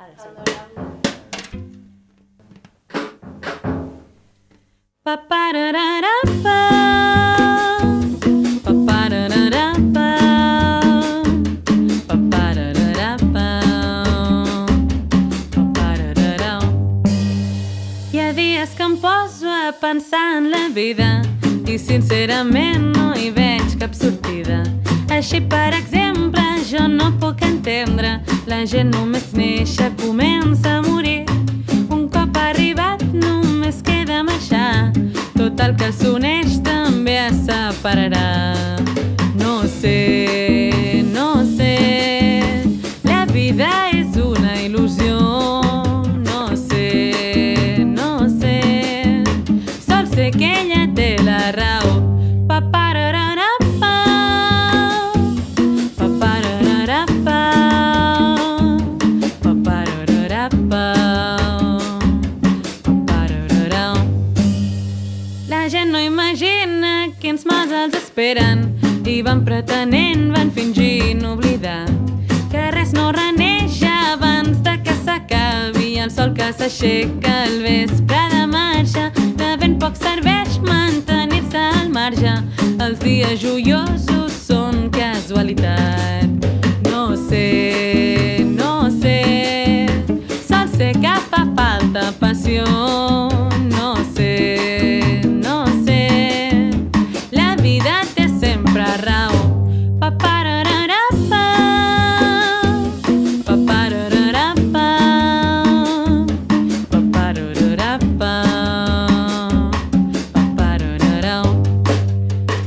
Ara sí. Pa-pa-ra-ra-ra-pa. Pa-pa-ra-ra-ra-pa. Pa-pa-ra-ra-ra-pa. Pa-pa-ra-ra-ra. Hi ha dies que em poso a pensar en la vida i sincerament no hi veig cap sortida. Així, per exemple, jo no puc entendre gent només néixer, comença a morir. Un cop arribat només queda marxar. Tot el que s'uneix també es separarà. La gent no imagina quins mals els esperen i van pretenent, van fingint oblidar que res no reneix abans de que s'acabi el sol que s'aixeca al vespre de marxa. De ben poc serveix mantenir-se al marge. Els dies joiosos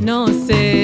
Não sei.